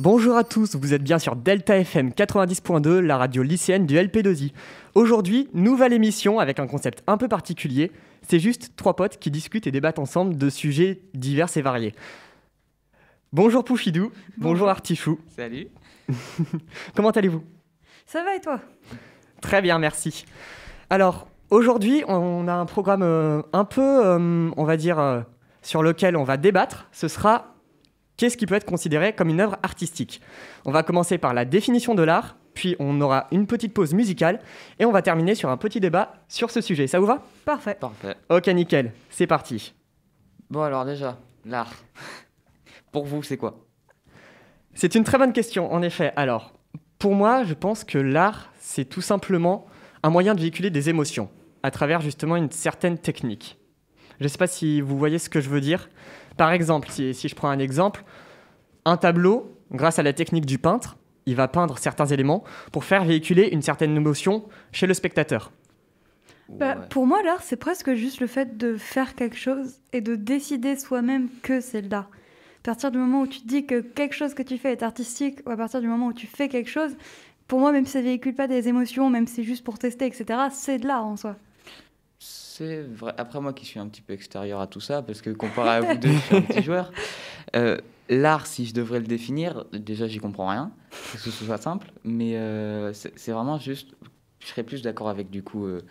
Bonjour à tous, vous êtes bien sur Delta FM 90.2, la radio lycéenne du LP2I. Aujourd'hui, nouvelle émission avec un concept un peu particulier. C'est juste trois potes qui discutent et débattent ensemble de sujets divers et variés. Bonjour Poufidou, bonjour, Artifou. Salut. Comment allez-vous? Ça va et toi? Très bien, merci. Alors, aujourd'hui, on a un programme euh, un peu, euh, on va dire, euh, sur lequel on va débattre. Ce sera qu'est-ce qui peut être considéré comme une œuvre artistique. On va commencer par la définition de l'art, puis on aura une petite pause musicale, et on va terminer sur un petit débat sur ce sujet. Ça vous va? Parfait. Parfait. Ok, nickel, c'est parti. Bon alors déjà, l'art. Pour vous, c'est quoi? C'est une très bonne question, en effet. Alors, pour moi, je pense que l'art, c'est tout simplement un moyen de véhiculer des émotions à travers justement une certaine technique. Je ne sais pas si vous voyez ce que je veux dire. Par exemple, si, si je prends un exemple, un tableau, grâce à la technique du peintre, il va peindre certains éléments pour faire véhiculer une certaine émotion chez le spectateur. Bah, Ouais. Pour moi, l'art, c'est presque juste le fait de faire quelque chose et de décider soi-même que c'est de l'art. À partir du moment où tu te dis que quelque chose que tu fais est artistique, ou à partir du moment où tu fais quelque chose, pour moi, même si ça véhicule pas des émotions, même si c'est juste pour tester, etc., c'est de l'art en soi. C'est vrai. Après moi qui suis un petit peu extérieur à tout ça, parce que comparé à vous deux, je suis un petit joueur. Euh, l'art, si je devrais le définir, déjà j'y comprends rien, que ce soit simple, mais euh, c'est vraiment juste. Je serais plus d'accord avec du coup. Euh...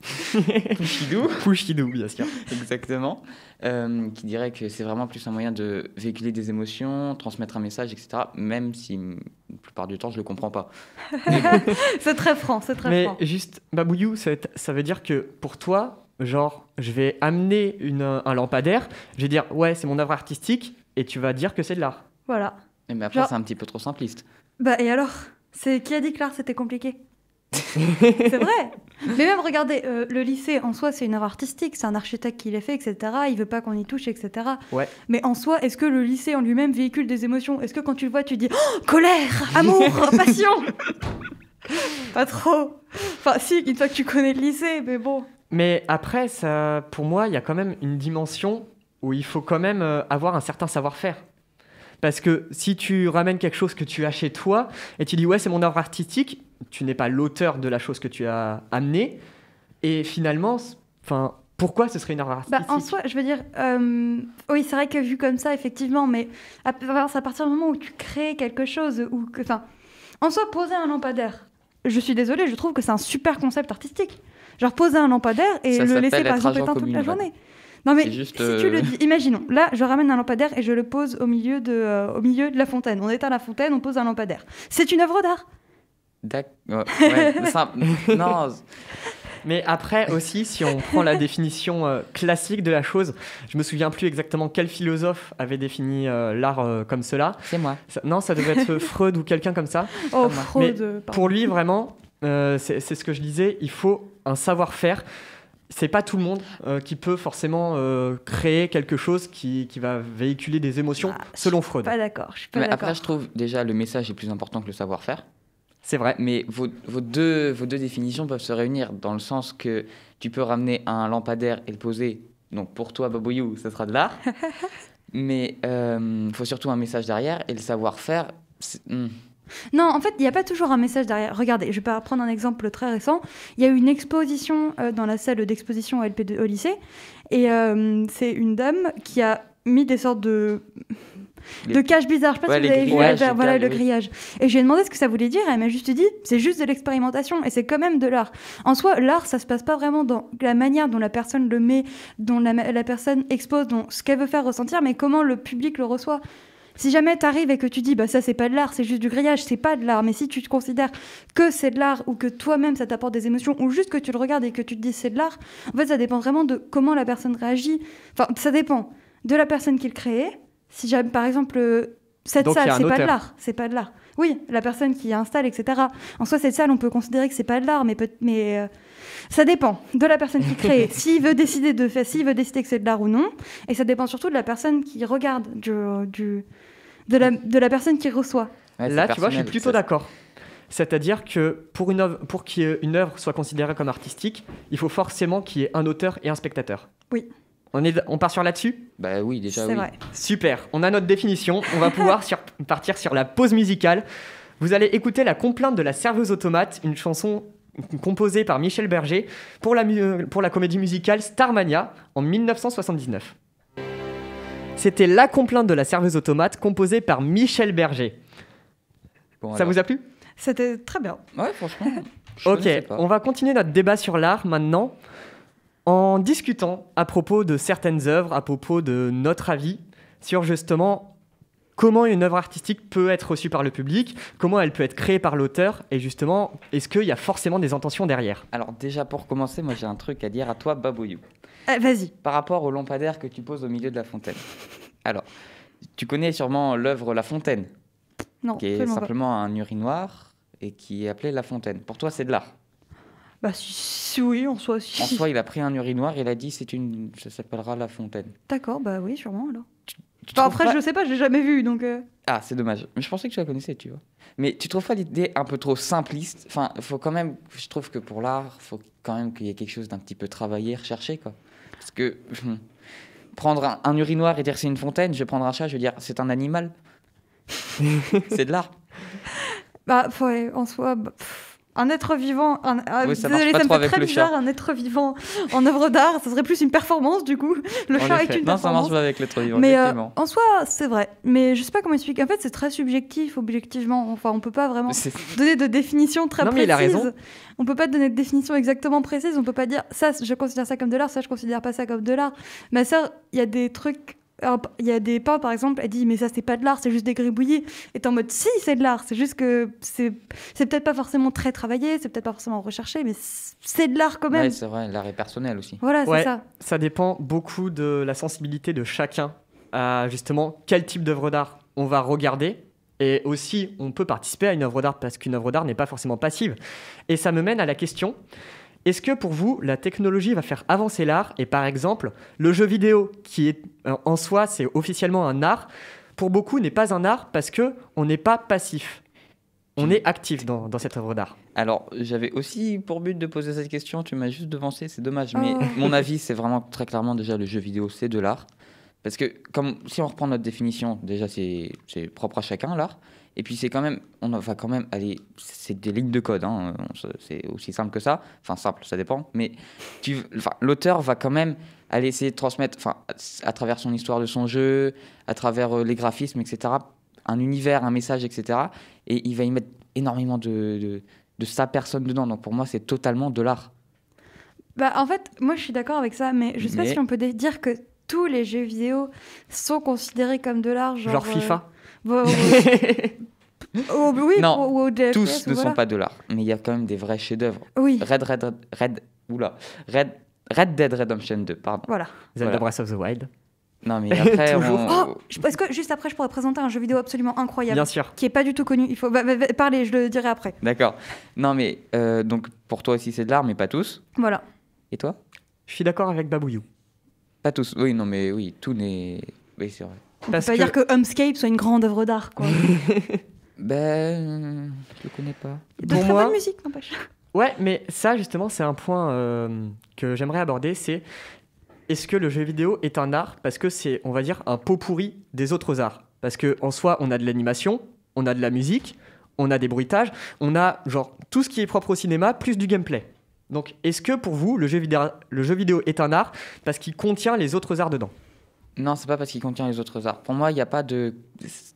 Pouchidou. Pouchidou, bien sûr. Exactement. Euh, qui dirait que c'est vraiment plus un moyen de véhiculer des émotions, transmettre un message, etc. Même si mm, la plupart du temps je le comprends pas. C'est très franc, c'est très Mais franc. juste, Babouillou, ça, ça veut dire que pour toi, genre, je vais amener une, un lampadaire, je vais dire, ouais, c'est mon œuvre artistique, et tu vas dire que c'est de l'art. Voilà. Mais après Genre- c'est un petit peu trop simpliste. Bah, et alors? C'est qui a dit que l'art c'était compliqué? C'est vrai Mais même, regardez, euh, le lycée en soi, c'est une œuvre artistique, c'est un architecte qui l'a fait, etc. Il veut pas qu'on y touche, etc. Ouais. Mais en soi, est-ce que le lycée en lui-même véhicule des émotions? Est-ce que quand tu le vois, tu dis Oh, colère, amour, passion? Pas trop. Enfin, si, une fois que tu connais le lycée, mais bon. Mais après, ça, pour moi, il y a quand même une dimension où il faut quand même euh, avoir un certain savoir-faire. Parce que si tu ramènes quelque chose que tu as chez toi et tu dis ouais c'est mon œuvre artistique, tu n'es pas l'auteur de la chose que tu as amenée et finalement, enfin pourquoi ce serait une œuvre Bah, artistique? en soi, je veux dire, euh, oui, c'est vrai que vu comme ça, effectivement, mais à, à partir du moment où tu crées quelque chose, ou que, enfin, en soi, poser un lampadaire, je suis désolée, je trouve que c'est un super concept artistique. Genre poser un lampadaire et Ça le laisser, par exemple, éteint toute la journée. Non mais si tu euh, le dis, imaginons, là je ramène un lampadaire et je le pose au milieu de, euh, au milieu de la fontaine. On éteint la fontaine, on pose un lampadaire. C'est une œuvre d'art. D'accord. Ouais, ça- non, Mais après aussi, si on prend la définition euh, classique de la chose, je me souviens plus exactement quel philosophe avait défini euh, l'art euh, comme cela. c'est moi. Ça- non, ça devait être Freud ou quelqu'un comme ça. Oh. Freud, euh, pardon. Pour lui, vraiment, euh, c'est ce que je disais, il faut un savoir-faire. C'est pas tout le monde euh, qui peut forcément euh, créer quelque chose qui, qui va véhiculer des émotions, Ah, selon Freud. Pas Mais d'accord. après, je trouve déjà le message est plus important que le savoir-faire. C'est vrai. Mais vos, vos deux, vos deux définitions peuvent se réunir dans le sens que tu peux ramener un lampadaire et le poser. Donc pour toi, Babouyou, ça sera de l'art. Mais il faut surtout un message derrière et le savoir-faire. hmm. Non, en fait, il n'y a pas toujours un message derrière. Regardez, je vais prendre un exemple très récent. Il y a eu une exposition euh, dans la salle d'exposition au LP2 au lycée, et euh, c'est une dame qui a mis des sortes de Les- de caches bizarres. Je sais pas Ouais, si vous avez vu voilà, le grillage. Et je lui ai demandé ce que ça voulait dire, et elle m'a juste dit c'est juste de l'expérimentation, et c'est quand même de l'art. En soi, l'art, ça se passe pas vraiment dans la manière dont la personne le met, dont la, la personne expose, dont ce qu'elle veut faire ressentir, mais comment le public le reçoit. Si jamais t'arrives et que tu dis bah ça c'est pas de l'art, c'est juste du grillage, c'est pas de l'art, mais si tu te considères que c'est de l'art ou que toi-même ça t'apporte des émotions ou juste que tu le regardes et que tu te dis c'est de l'art, en fait ça dépend vraiment de comment la personne réagit. Enfin ça dépend de la personne qui le crée. Si jamais par exemple euh, cette Donc, salle c'est pas de l'art, c'est pas de l'art. Oui, la personne qui installe etc. En soi cette salle on peut considérer que c'est pas de l'art, mais peut mais euh, ça dépend de la personne qui crée. S'il veut décider de faire, s'il veut décider que c'est de l'art ou non, et ça dépend surtout de la personne qui regarde, du, du- de, la, de la personne qui reçoit. Ouais, Là, tu vois, je suis plutôt d'accord. C'est-à-dire que pour, une œuvre, pour qu'une œuvre soit considérée comme artistique, il faut forcément qu'il y ait un auteur et un spectateur. Oui. On, est, on part sur là-dessus? Bah oui, déjà C'est oui. vrai. Super, on a notre définition. On va pouvoir sur- partir sur la pause musicale. Vous allez écouter La complainte de la serveuse automate, une chanson composée par Michel Berger pour la, mu- pour la comédie musicale Starmania en 1979. C'était La complainte de la serveuse automate composée par Michel Berger. Bon, Ça vous a plu? C'était très bien. Ouais, franchement. je Ok, on va continuer notre débat sur l'art maintenant en discutant à propos de certaines œuvres, à propos de notre avis sur justement comment une œuvre artistique peut être reçue par le public, comment elle peut être créée par l'auteur et justement est-ce qu'il y a forcément des intentions derrière? Alors déjà pour commencer, moi j'ai un truc à dire à toi, Baboyou. Eh, Vas-y. Par rapport au lampadaire que tu poses au milieu de la fontaine. Alors, tu connais sûrement l'œuvre La Fontaine, Non, qui est pas. simplement un urinoir et qui est appelé La Fontaine. Pour toi, c'est de l'art. Bah si, si oui, en soi, si. En soi, il a pris un urinoir, il a dit c'est une, ça s'appellera La Fontaine. D'accord, bah oui, sûrement alors. Tu Enfin, trouves après, pas- je sais pas, je l'ai jamais vu, donc... euh, Ah, c'est dommage. Mais je pensais que tu la connaissais, tu vois. Mais tu trouves pas l'idée un peu trop simpliste? Enfin, faut quand même. Je trouve que pour l'art, faut quand même qu'il y ait quelque chose d'un petit peu travaillé, recherché, quoi. Parce que hum, prendre un, un urinoir et dire c'est une fontaine, je vais prendre un chat, je vais dire c'est un animal. c'est de l'art. Bah, ouais, en soi, bah, pff, un être vivant... Un, Oui, ça marche désolé, pas ça me trop fait avec très le bizarre, chat. un être vivant en œuvre d'art, ça serait plus une performance, du coup. Le En chat est une Non, ça marche pas avec l'être vivant, Mais euh, en soi, c'est vrai. Mais je sais pas comment expliquer. En fait, c'est très subjectif, objectivement. Enfin, on peut pas vraiment donner de définition très Non, mais précise. il a raison. On peut pas donner de définition exactement précise. On peut pas dire ça, je considère ça comme de l'art, ça, je considère pas ça comme de l'art. Ma sœur, il y a des trucs. Alors, Il y a des peintres, par exemple, elle dit mais ça c'est pas de l'art, c'est juste des gribouillis. Et t'es en mode si c'est de l'art, c'est juste que c'est peut-être pas forcément très travaillé, c'est peut-être pas forcément recherché, mais c'est de l'art quand même. Ouais, c'est vrai, l'art est personnel aussi. voilà, c'est ça. Ça dépend beaucoup de la sensibilité de chacun à justement quel type d'œuvre d'art on va regarder. Et aussi, on peut participer à une œuvre d'art parce qu'une œuvre d'art n'est pas forcément passive. Et ça me mène à la question est-ce que pour vous, la technologie va faire avancer l'art Et par exemple, le jeu vidéo, qui est euh, en soi, c'est officiellement un art, pour beaucoup n'est pas un art parce que on n'est pas passif. On est actif dans, dans cette œuvre d'art. Alors, j'avais aussi pour but de poser cette question, tu m'as juste devancé, c'est dommage. Mais Oh. mon avis, c'est vraiment très clairement déjà le jeu vidéo, c'est de l'art. Parce que, comme si on reprend notre définition, déjà c'est c'est propre à chacun l'art. Et puis c'est quand même, on va quand même aller, c'est des lignes de code, hein, c'est aussi simple que ça. Enfin, simple, ça dépend. Mais tu, enfin, l'auteur va quand même aller essayer de transmettre, enfin, à travers son histoire de son jeu, à travers euh, les graphismes, etc., un univers, un message, etc. Et il va y mettre énormément de, de, de sa personne dedans. Donc pour moi, c'est totalement de l'art. Bah, en fait, moi je suis d'accord avec ça, mais je sais pas si on peut dire que tous les jeux vidéo sont considérés comme de l'art. Genre, Genre FIFA. euh, bon, oh, oui, Non, ou- ou des Tous ne voilà. sont pas de l'art, mais il y a quand même des vrais chefs-d'œuvre. Oui, Red, Red, Red, Red, oula, Red, Red Dead Redemption 2, pardon. voilà. Zelda Voilà. Breath of the Wild. Non, mais après, Toujours. on- Oh, est-ce que juste après je pourrais présenter un jeu vidéo absolument incroyable Bien sûr. qui est pas du tout connu Il faut bah, bah, bah, parler, je le dirai après. D'accord. Non, mais euh, donc pour toi aussi, c'est de l'art, mais pas tous. Voilà. Et toi? Je suis d'accord avec Babouyou. Pas tous. Oui, non, mais oui, tout n'est. Oui, c'est vrai. On Parce peut pas que- dire que Homescape soit une grande œuvre d'art. quoi. Ben, je le connais pas. De Pour très moi- bonne musique, n'empêche. Ouais, mais ça justement, c'est un point euh, que j'aimerais aborder, c'est est-ce que le jeu vidéo est un art Parce que c'est, on va dire, un pot pourri des autres arts? Parce que en soi, on a de l'animation, on a de la musique, on a des bruitages, on a genre tout ce qui est propre au cinéma, plus du gameplay. Donc, est-ce que pour vous, le jeu vidéo, le jeu vidéo est un art parce qu'il contient les autres arts dedans? Non, c'est pas parce qu'il contient les autres arts. Pour moi, il n'y a pas de,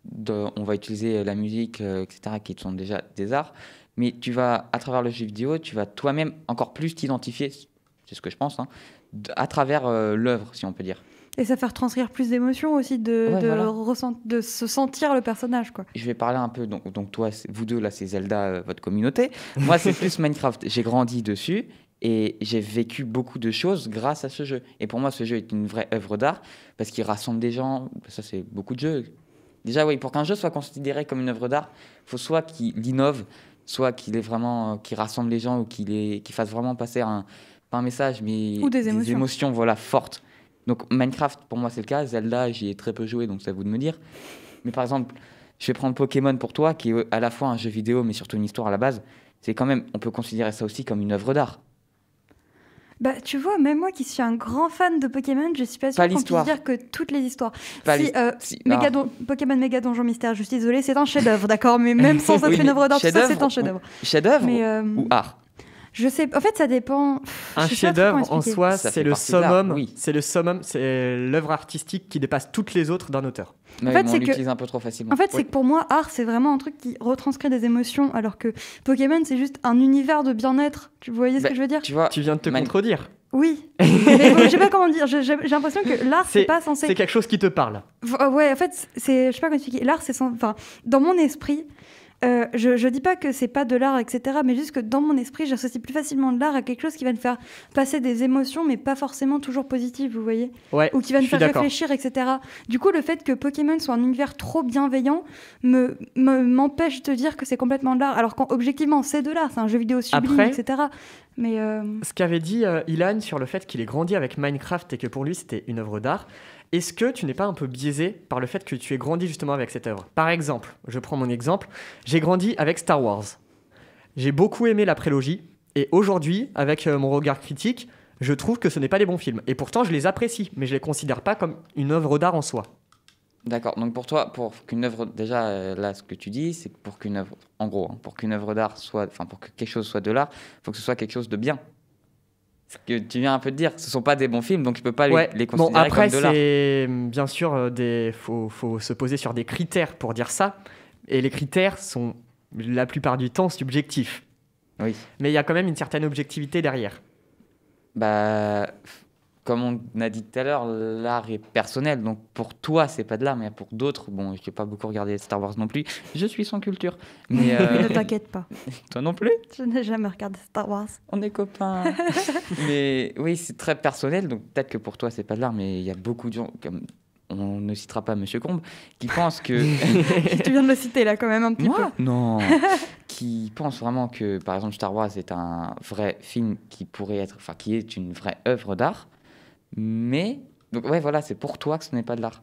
de- On va utiliser la musique, euh, etc., qui sont déjà des arts. Mais tu vas, à travers le jeu vidéo, tu vas toi-même encore plus t'identifier, c'est ce que je pense, hein, à travers euh, l'œuvre, si on peut dire. Et ça faire transcrire plus d'émotions aussi, de, Ouais, de, voilà. ressent- de se sentir le personnage. quoi. Je vais parler un peu, donc, donc toi, vous deux, là, c'est Zelda, euh, votre communauté. Moi, c'est plus Minecraft. J'ai grandi dessus et j'ai vécu beaucoup de choses grâce à ce jeu. Et pour moi, ce jeu est une vraie œuvre d'art parce qu'il rassemble des gens. Ça, c'est beaucoup de jeux. Déjà, oui, pour qu'un jeu soit considéré comme une œuvre d'art, il faut soit qu'il innove, soit qu'il est vraiment, qu'il rassemble les gens ou qu'il est, qu'il fasse vraiment passer un, pas un message, mais Ou des émotions. voilà, fortes. Donc Minecraft, pour moi, c'est le cas. Zelda, j'y ai très peu joué, donc c'est à vous de me dire. Mais par exemple, je vais prendre Pokémon pour toi, qui est à la fois un jeu vidéo, mais surtout une histoire à la base. C'est quand même, on peut considérer ça aussi comme une œuvre d'art. Bah, tu vois, même moi qui suis un grand fan de Pokémon, je suis pas sûre qu'on puisse dire que toutes les histoires. Pas si, l'his- euh, si- Méga ah. Don- Pokémon Méga Donjon Mystère, je suis désolée, c'est un chef-d'œuvre, d'accord, mais même sans être une œuvre d'art, ça, c'est un chef-d'œuvre. Chef-d'œuvre euh, ou art je sais, en fait, ça dépend. Un chef-d'œuvre en soi, c'est fait le summum. oui. C'est le summum, c'est l'œuvre artistique qui dépasse toutes les autres d'un auteur. Mais fait, on c'est que- l'utilise un peu trop facilement. En fait, c'est que pour moi, art, c'est vraiment un truc qui retranscrit des émotions, alors que Pokémon, c'est juste un univers de bien-être. Tu voyez ce Bah, que je veux dire tu vois, Tu viens de te Man- contredire. Oui. Mais bon, je sais pas comment dire. J'ai l'impression que l'art, c'est pas censé. C'est quelque chose qui te parle. V- Ouais, en fait, c'est, je sais pas comment expliquer. L'art, c'est sans... enfin, dans mon esprit, euh, je, je dis pas que c'est pas de l'art, etc., mais juste que dans mon esprit, j'associe plus facilement de l'art à quelque chose qui va me faire passer des émotions, mais pas forcément toujours positives, vous voyez, Ouais. ou qui va me faire réfléchir, etc. Du coup, le fait que Pokémon soit un univers trop bienveillant me, me- m'empêche de dire que c'est complètement de l'art, alors qu'objectivement, c'est de l'art, c'est un jeu vidéo sublime, Après- etc. Mais euh, Ce qu'avait dit euh, Ilan sur le fait qu'il ait grandi avec Minecraft et que pour lui c'était une œuvre d'art, est-ce que tu n'es pas un peu biaisé par le fait que tu aies grandi justement avec cette œuvre? Par exemple, je prends mon exemple, j'ai grandi avec Star Wars. J'ai beaucoup aimé la prélogie et aujourd'hui, avec euh, mon regard critique, je trouve que ce n'est pas des bons films. Et pourtant, je les apprécie, mais je les considère pas comme une œuvre d'art en soi. D'accord. Donc pour toi, pour qu'une œuvre, déjà euh, là, ce que tu dis, c'est pour qu'une œuvre, en gros, hein, pour qu'une œuvre d'art soit, enfin pour que quelque chose soit de l'art, il faut que ce soit quelque chose de bien. Ce que tu viens un peu de dire, ce sont pas des bons films, donc tu peux pas les- Ouais. les, Bon, considérer après, comme de c'est bien sûr euh, des. Faut, faut se poser sur des critères pour dire ça. Et les critères sont la plupart du temps subjectifs. Oui. Mais il y a quand même une certaine objectivité derrière. Bah, comme on a dit tout à l'heure, l'art est personnel. Donc pour toi, c'est pas de l'art, mais pour d'autres, bon, je n'ai pas beaucoup regardé Star Wars non plus. Je suis sans culture. Mais euh, ne t'inquiète pas, toi non plus, je n'ai jamais regardé Star Wars. on est copains. mais oui, c'est très personnel. Donc peut-être que pour toi, c'est pas de l'art, mais il y a beaucoup de gens, comme on ne citera pas Monsieur Combe, qui pensent que. tu viens de le citer là quand même un petit Moi? Non. qui pensent vraiment que, par exemple, Star Wars est un vrai film qui pourrait être, enfin, qui est une vraie œuvre d'art. Mais, donc, ouais, voilà, c'est pour toi que ce n'est pas de l'art.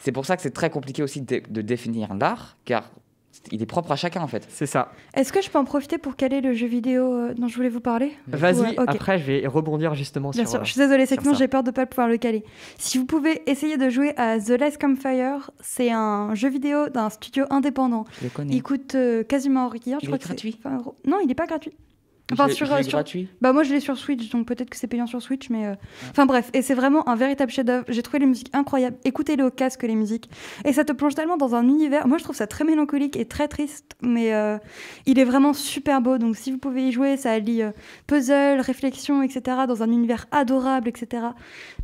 C'est pour ça que c'est très compliqué aussi de, de définir l'art, car il est propre à chacun, en fait. C'est ça. Est-ce que je peux en profiter pour caler le jeu vidéo euh, dont je voulais vous parler? Vas-y, Ouais, ok. après, je vais rebondir justement Bien sur. sûr, euh, je suis désolée, c'est que ça. j'ai peur de pas pouvoir le caler. Si vous pouvez essayer de jouer à The Last Campfire, c'est un jeu vidéo d'un studio indépendant. Je le connais. Il coûte euh, quasiment rien. Je Il crois est que c'est gratuit 20 euros. Non, il n'est pas gratuit. Enfin, sur, euh, sur- gratuit. Bah moi je l'ai sur Switch, donc peut-être que c'est payant sur Switch, mais... euh, Enfin bref, et c'est vraiment un véritable chef-d'œuvre. J'ai trouvé les musiques incroyables. Écoutez-les au casque, les musiques. Et ça te plonge tellement dans un univers... Moi je trouve ça très mélancolique et très triste, mais euh, il est vraiment super beau. Donc si vous pouvez y jouer, ça allie euh, puzzle, réflexion, etc. dans un univers adorable, etc.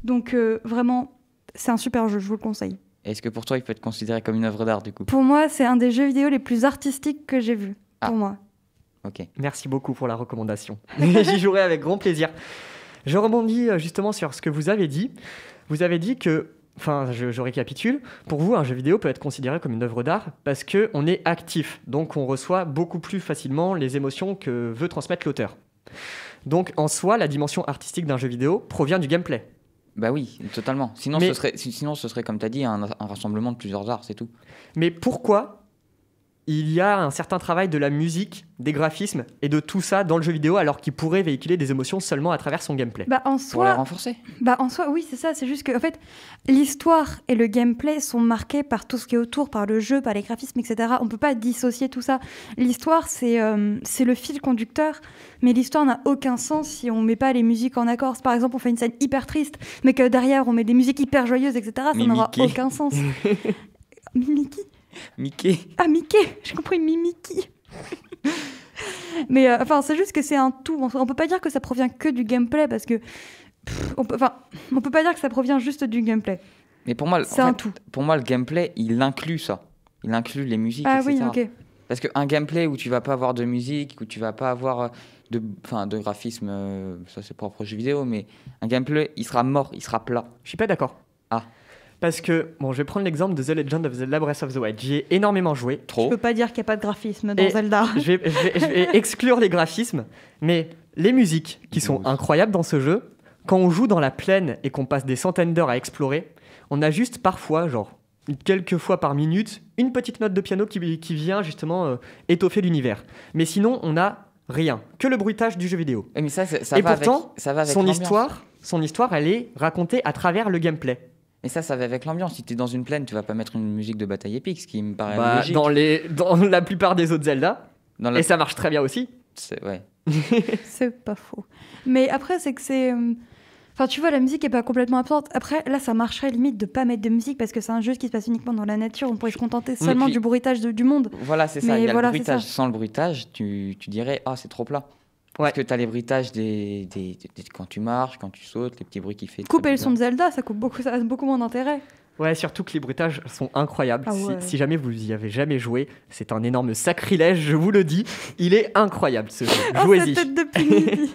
Donc euh, vraiment, c'est un super jeu, je vous le conseille. Est-ce que pour toi, il peut être considéré comme une œuvre d'art, du coup? Pour moi, c'est un des jeux vidéo les plus artistiques que j'ai vu. Ah. Pour moi. Merci beaucoup pour la recommandation. J'y jouerai avec grand plaisir. Je rebondis euh, justement sur ce que vous avez dit. Vous avez dit que, enfin, je, je récapitule. Pour vous, un jeu vidéo peut être considéré comme une œuvre d'art parce que on est actif, donc on reçoit beaucoup plus facilement les émotions que veut transmettre l'auteur. Donc, en soi, la dimension artistique d'un jeu vidéo provient du gameplay. Bah oui, totalement. Sinon, Mais- ce serait, si- sinon, ce serait, comme tu as dit, un, un rassemblement de plusieurs arts, c'est tout. Mais pourquoi il y a un certain travail de la musique, des graphismes et de tout ça dans le jeu vidéo alors qu'il pourrait véhiculer des émotions seulement à travers son gameplay Bah en Pour soi, les renforcer. Bah en soi, oui, c'est ça. C'est juste que, en fait, l'histoire et le gameplay sont marqués par tout ce qui est autour, par le jeu, par les graphismes, etc. On peut pas dissocier tout ça. L'histoire, c'est euh, c'est le fil conducteur, mais l'histoire n'a aucun sens si on met pas les musiques en accord. Si, par exemple, on fait une scène hyper triste, mais que derrière on met des musiques hyper joyeuses, etc. Ça n'aura aucun sens. Mimiki? Mickey. Ah, Mickey J'ai compris Mimiki Mais euh, enfin, c'est juste que c'est un tout. On, on peut pas dire que ça provient que du gameplay parce que. pff, on peut, enfin, on peut pas dire que ça provient juste du gameplay. Mais pour moi, C'est un fait, tout. pour moi, le gameplay, il inclut ça. Il inclut les musiques, Ah etc. oui, ok. Parce qu'un gameplay où tu vas pas avoir de musique, où tu vas pas avoir euh, de, enfin, de graphisme, euh, ça c'est propre aux jeux vidéo, mais un gameplay, il sera mort, il sera plat. Je suis pas d'accord. Ah. Parce que, bon, je vais prendre l'exemple de The Legend of Zelda Breath of the Wild. J'y ai énormément joué. Je Trop. peux pas dire qu'il n'y a pas de graphisme dans Et- Zelda. Je vais, je vais- je vais exclure les graphismes, mais les musiques qui sont incroyables dans ce jeu, quand on joue dans la plaine et qu'on passe des centaines d'heures à explorer, on a juste parfois, genre, quelques fois par minute, une petite note de piano qui, qui vient justement euh, étoffer l'univers. Mais sinon, on a rien, que le bruitage du jeu vidéo. Mais ça, Et va pourtant, avec, ça va avec Son histoire, son histoire, elle est racontée à travers le gameplay. Mais ça, ça va avec l'ambiance. Si tu es dans une plaine, tu vas pas mettre une musique de bataille épique, ce qui me paraît Bah, logique. dans, les, dans la plupart des autres Zelda, Dans la- et ça marche très bien aussi. c'est- ouais. C'est pas faux. Mais après, c'est que c'est. euh, Enfin, tu vois, la musique est pas complètement absente. Après, là, ça marcherait limite de pas mettre de musique parce que c'est un jeu qui se passe uniquement dans la nature. On pourrait se contenter seulement puis- du bruitage de- du monde. Voilà, c'est ça. Mais Il y a voilà, le bruitage. Sans le bruitage, tu, tu dirais, ah, c'est trop plat. Parce que tu as les bruitages des, des, des- des- quand tu marches, quand tu sautes, les petits bruits qui fait. Couper le son de Zelda, ça coupe beaucoup, ça a beaucoup moins d'intérêt. Ouais, surtout que les bruitages sont incroyables. Ah Si- ouais. si, jamais vous y avez jamais joué, c'est un énorme sacrilège, je vous le dis. Il est incroyable ce jeu. Oh, Jouez-y.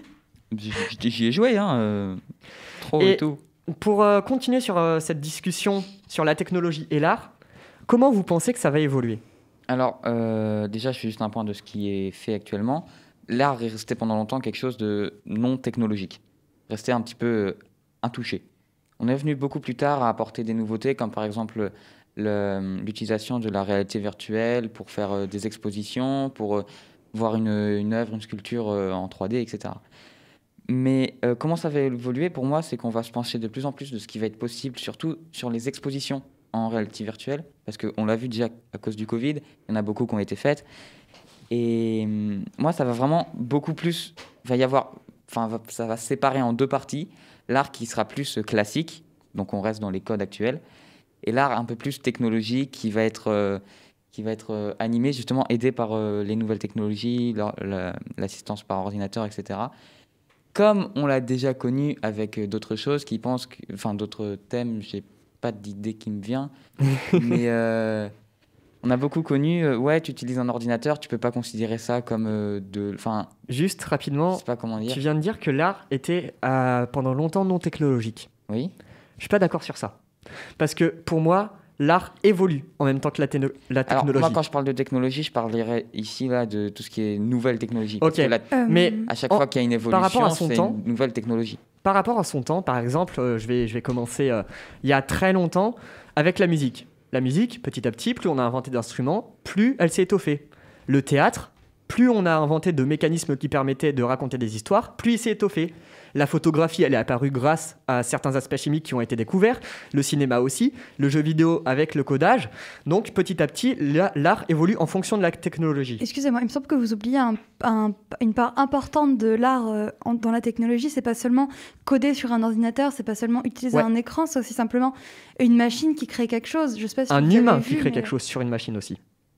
J'y- ai joué, hein. euh, trop et, Et- tout. Pour euh, continuer sur euh, cette discussion sur la technologie et l'art, comment vous pensez que ça va évoluer? Alors, euh, déjà, je fais juste un point de ce qui est fait actuellement. L'art est resté pendant longtemps quelque chose de non technologique, resté un petit peu euh, intouché. On est venu beaucoup plus tard à apporter des nouveautés, comme par exemple le- l'utilisation de la réalité virtuelle pour faire euh, des expositions, pour euh, voir une, œuvre, une sculpture en 3D, etc. Mais comment ça va évoluer? Pour moi, c'est qu'on va se pencher de plus en plus de ce qui va être possible, surtout sur les expositions en réalité virtuelle, parce qu'on l'a vu déjà à cause du Covid, il y en a beaucoup qui ont été faites. Et hum, moi, ça va vraiment beaucoup plus. Va y avoir. Enfin, ça va se séparer en deux parties. L'art qui sera plus euh, classique, donc on reste dans les codes actuels, et l'art un peu plus technologique qui va être. euh, qui va être euh, animé, justement aidé par euh, les nouvelles technologies, la- la- l'assistance par ordinateur, etc. Comme on l'a déjà connu avec d'autres choses qui pensent, enfin d'autres thèmes, j'ai pas d'idée qui me vient, mais on a beaucoup connu, euh, ouais, tu utilises un ordinateur, tu peux pas considérer ça comme euh, de. Enfin, Juste je rapidement, sais pas comment dire. tu viens de dire que l'art était euh, pendant longtemps non technologique. Oui. Je suis pas d'accord sur ça. Parce que pour moi, l'art évolue en même temps que la, la Alors, technologie. moi, quand je parle de technologie, je parlerai ici là de tout ce qui est nouvelle technologie. Parce Ok. que Euh, Mais- à chaque En- fois qu'il y a une par rapport à évolution, son c'est temps- une nouvelle technologie. Par rapport à son temps, par exemple, euh, je, vais, je vais commencer euh, il y a très longtemps avec la musique. La musique, petit à petit, plus on a inventé d'instruments, plus elle s'est étoffée. Le théâtre, plus on a inventé de mécanismes qui permettaient de raconter des histoires, plus il s'est étoffé. La photographie, elle est apparue grâce à certains aspects chimiques qui ont été découverts, le cinéma aussi, le jeu vidéo avec le codage. Donc petit à petit, la- l'art évolue en fonction de la technologie. Excusez-moi, il me semble que vous oubliez un- un- une part importante de l'art euh, dans la technologie. C'est pas seulement coder sur un ordinateur, c'est pas seulement utiliser Ouais. un écran, c'est aussi simplement une machine qui crée quelque chose. Je sais pas si Un humain qui crée mais- quelque chose sur une machine aussi.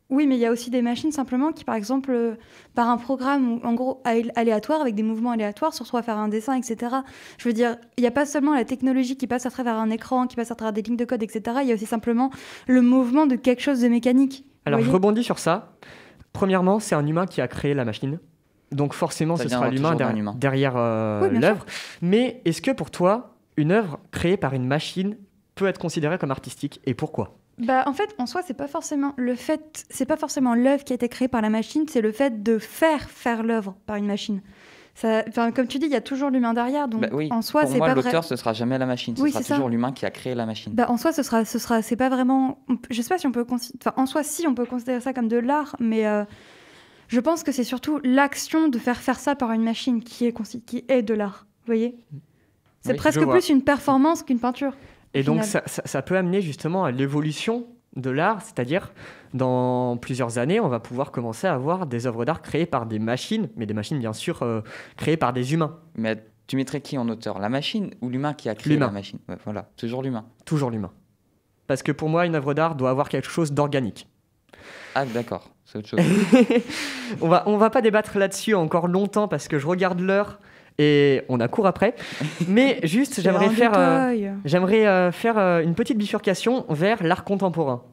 Oui, mais il y a aussi des machines simplement qui, par exemple, euh, par un programme en gros al- aléatoire, avec des mouvements aléatoires, se retrouvent à faire un dessin, etc. Je veux dire, il n'y a pas seulement la technologie qui passe à travers un écran, qui passe à travers des lignes de code, etc. Il y a aussi simplement le mouvement de quelque chose de mécanique. Alors je rebondis sur ça. Premièrement, c'est un humain qui a créé la machine. Donc forcément, Ça ce sera l'humain derrière, humain. derrière euh, Oui, l'œuvre. Mais est-ce que pour toi, une œuvre créée par une machine peut être considérée comme artistique? Et pourquoi? Bah, en fait, en soi, c'est pas forcément le fait, c'est pas forcément l'œuvre qui a été créée par la machine, c'est le fait de faire faire l'œuvre par une machine. Ça, enfin, comme tu dis, il y a toujours l'humain derrière, donc Bah oui, en soi, Pour c'est moi, pas vrai. l'auteur, ce sera jamais la machine. Ce Oui, sera toujours l'humain qui a créé la machine. Bah, en soi, ce sera, ce sera, c'est pas vraiment. on peut- Je sais pas si on peut. Enfin, en soi, si on peut considérer ça comme de l'art, mais euh, je pense que c'est surtout l'action de faire faire ça par une machine qui est, consi- qui est de l'art. Vous voyez? C'est Oui, presque plus une performance qu'une peinture. Et donc ça, ça- ça peut amener justement à l'évolution de l'art, c'est-à-dire dans plusieurs années, on va pouvoir commencer à avoir des œuvres d'art créées par des machines, mais des machines bien sûr euh, créées par des humains, Mais tu mettrais qui en auteur? La machine ou l'humain qui a créé la machine? Ouais, Voilà, toujours l'humain. toujours l'humain. Parce que pour moi, une œuvre d'art doit avoir quelque chose d'organique. Ah, d'accord, c'est autre chose. On va, on va pas débattre là-dessus encore longtemps parce que je regarde l'heure et on a court après. Mais juste, j'aimerais faire, euh, j'aimerais euh, faire euh, une petite bifurcation vers l'art contemporain.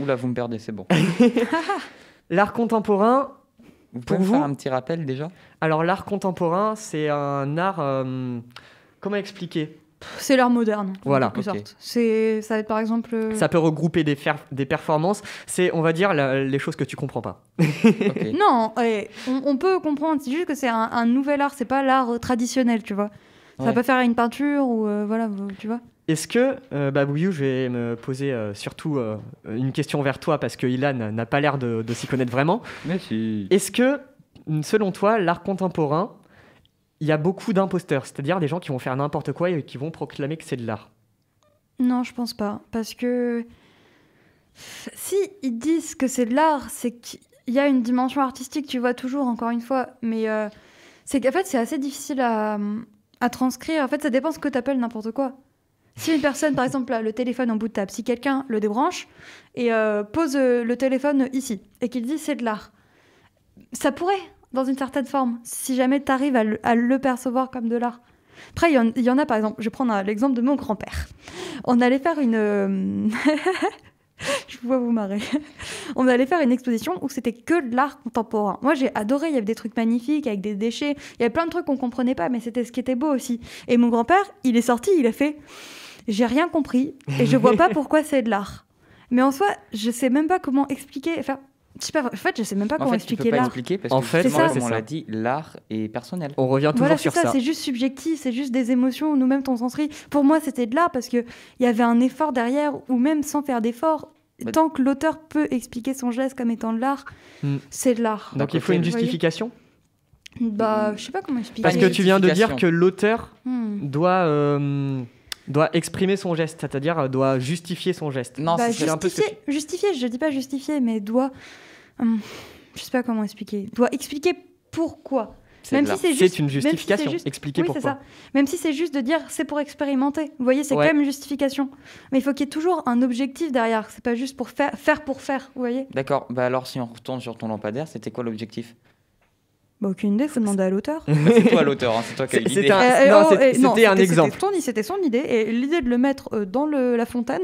Oula, vous me perdez, c'est bon. L'art contemporain, Vous pouvez Pour me faire vous un petit rappel déjà? Alors l'art contemporain, c'est un art. euh, comment expliquer? C'est l'art moderne. en Voilà. quelque Ok. sorte. C'est, ça va être par exemple. euh, Ça peut regrouper des, fer- des performances. C'est, on va dire, la- les choses que tu comprends pas. Non, on, on peut comprendre. C'est juste que c'est un, un nouvel art. C'est pas l'art euh, traditionnel, tu vois. Ça Ouais. pas faire une peinture ou euh, voilà, tu vois. Est-ce que, euh, bah, Bouyou, je vais me poser euh, surtout euh, une question vers toi parce que Ilan n'a pas l'air de, de s'y connaître vraiment. Mais si. Est-ce que selon toi, l'art contemporain, il y a beaucoup d'imposteurs, c'est-à-dire des gens qui vont faire n'importe quoi et qui vont proclamer que c'est de l'art. Non, je pense pas. Parce que si ils disent que c'est de l'art, c'est qu'il y a une dimension artistique, tu vois, toujours, encore une fois. Mais euh, c'est qu'en fait, c'est assez difficile à, transcrire. En fait, ça dépend ce que tu appelles n'importe quoi. Si une personne, par exemple, a le téléphone en bout de table, si quelqu'un le débranche et euh, pose euh, le téléphone ici et qu'il dit c'est de l'art, ça pourrait, dans une certaine forme, si jamais tu arrives à, le- à le percevoir comme de l'art. Après, il y, en- il y en a, par exemple, je vais prendre l'exemple de mon grand-père. On allait faire une. euh, je vois vous marrer. On allait faire une exposition où c'était que de l'art contemporain. Moi, j'ai adoré. Il y avait des trucs magnifiques avec des déchets. Il y avait plein de trucs qu'on comprenait pas, mais c'était ce qui était beau aussi. Et mon grand-père, il est sorti, il a fait J'ai rien compris et je vois pas pourquoi c'est de l'art. Mais en soi, je sais même pas comment expliquer. Enfin, je sais pas, en fait, je sais même pas En comment fait, tu peux expliquer pas l'art. expliquer parce En que fait, comme on l'a dit, l'art est personnel. On revient toujours Voilà, sur ça, ça. c'est juste subjectif, c'est juste des émotions, nous-mêmes, ton sensory. Pour moi, c'était de l'art parce qu'il y avait un effort derrière, ou même sans faire d'effort. Bah- Tant que l'auteur peut expliquer son geste comme étant de l'art, Hmm. c'est de l'art. Donc il faut une justification? Bah, je sais pas comment expliquer. Parce que tu viens de dire que l'auteur Hmm. doit, euh, doit exprimer son geste, c'est-à-dire euh, doit justifier son geste. Non, Bah, c'est un peu ce que justifier, justifier, je dis pas justifier, mais doit. hum, je sais pas comment expliquer. Doit expliquer pourquoi. c'est Même si c'est juste. une si justification. juste- Expliquez oui, c'est pourquoi. ça. Même si c'est juste de dire c'est pour expérimenter. Vous voyez, c'est Ouais. quand même une justification. Mais il faut qu'il y ait toujours un objectif derrière. C'est pas juste pour faire, faire pour faire. Vous voyez D'accord, bah alors si on retourne sur ton lampadaire, c'était quoi l'objectif? Bah, aucune idée, faut demander à l'auteur. C'est toi l'auteur, hein, c'est toi qui as eu C'est- l'idée. c'était un- Euh, non, oh, c'était- non, c'était un exemple. C'était son- idée. Et l'idée de le mettre euh, dans le- la fontaine,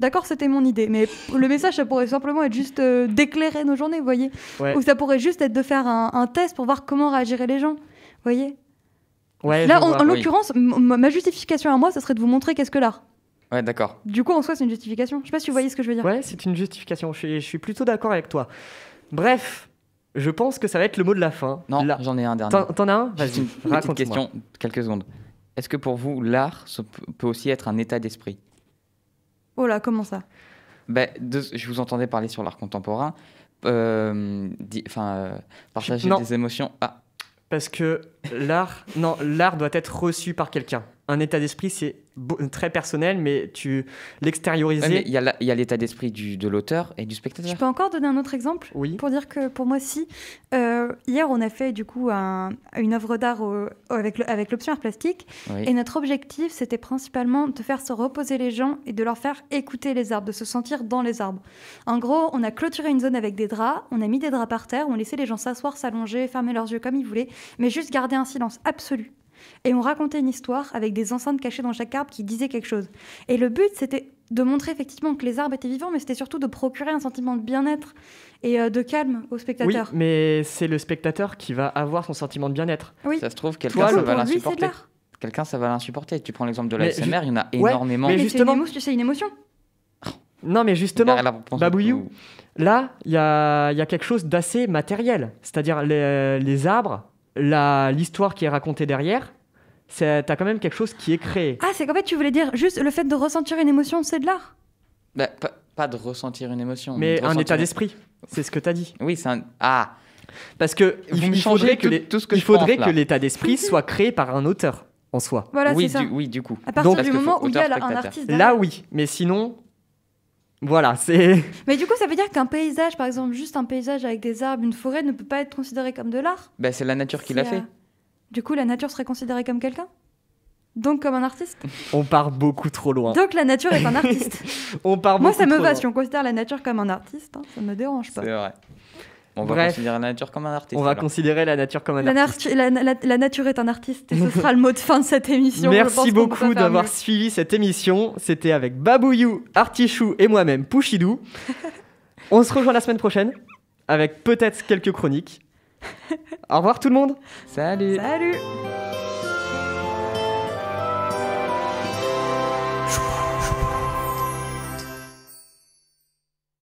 d'accord, c'était mon idée. Mais le message, ça pourrait simplement être juste euh, d'éclairer nos journées, vous voyez. Ouais. Ou ça pourrait juste être de faire un, un test pour voir comment réagiraient les gens. Vous voyez Ouais, Là, en, vois. en oui. l'occurrence, ma justification à moi, ça serait de vous montrer qu'est-ce que l'art. Ouais, d'accord. Du coup, en soi, c'est une justification. Je sais pas si vous voyez ce que je veux dire. Ouais, c'est une justification. Je suis, je suis plutôt d'accord avec toi. Bref, je pense que ça va être le mot de la fin. Non, j'en ai un dernier. T'en as un Vas-y, petite raconte-moi. question, quelques secondes. Est-ce que pour vous, l'art peut aussi être un état d'esprit? Oh là, comment ça? Ben, de- Je vous entendais parler sur l'art contemporain. euh, di- euh, partager Non. des émotions. Ah, Parce que l'art, non, l'art doit être reçu par quelqu'un. Un état d'esprit, c'est très personnel, mais tu ouais, l'extérioriser. il y a l'état d'esprit de l'auteur et du spectateur. Je peux encore donner un autre exemple Oui. pour dire que pour moi, si. Euh, hier, on a fait du coup un- une œuvre d'art avec le- avec l'option art plastique. Oui. Et notre objectif, c'était principalement de faire se reposer les gens et de leur faire écouter les arbres, de se sentir dans les arbres. En gros, on a clôturé une zone avec des draps, on a mis des draps par terre, on laissait les gens s'asseoir, s'allonger, fermer leurs yeux comme ils voulaient, mais juste garder un silence absolu. Et on racontait une histoire avec des enceintes cachées dans chaque arbre qui disaient quelque chose. Et le but, c'était de montrer effectivement que les arbres étaient vivants, mais c'était surtout de procurer un sentiment de bien-être et euh, de calme aux Oui, spectateurs. mais c'est le spectateur qui va avoir son sentiment de bien-être. Oui, Ça se trouve, quelqu'un, va l'insupporter. Quelqu'un, ça va l'insupporter. Tu prends l'exemple de la Mais SMR, il y en a Ouais, énormément. mais Mais justement- c'est une, émo- une émotion. Non, mais justement, vous- là, il y a, il y a quelque chose d'assez matériel. C'est-à-dire les, les arbres, l'histoire qui est racontée derrière, t'as quand même quelque chose qui est créé. Ah, c'est qu'en fait, tu voulais dire juste le fait de ressentir une émotion, c'est de l'art? Bah, pas, pas de ressentir une émotion. mais un ressentir- état d'esprit, c'est ce que t'as dit. Oui, c'est un. Ah Parce que Vous il, me il changez faudrait que tout- les- tout ce que il faudrait pense, que l'état d'esprit soit créé par un auteur en soi. Voilà, oui, c'est ça. du, oui, du coup. À partir Donc- du moment où il y a là, un artiste. Là, oui, mais sinon, voilà, c'est. Mais du coup, ça veut dire qu'un paysage, par exemple, juste un paysage avec des arbres, une forêt, ne peut pas être considéré comme de l'art? Bah, c'est la nature qui l'a euh, fait. Du coup, la nature serait considérée comme quelqu'un? Donc comme un artiste? On part beaucoup trop loin. Donc la nature est un artiste. On part Moi, ça me va. loin. Si on considère la nature comme un artiste, hein, ça me dérange pas. C'est vrai. On va Bref. considérer la nature comme un artiste. On va alors. considérer la nature comme un La, artiste. la- la- la nature est un artiste et ce sera le mot de fin de cette émission. Merci beaucoup d'avoir suivi cette émission. C'était avec Babouyou, Artichou et moi-même, Pouchidou. On se rejoint la semaine prochaine avec peut-être quelques chroniques. Au revoir tout le monde. Salut. Salut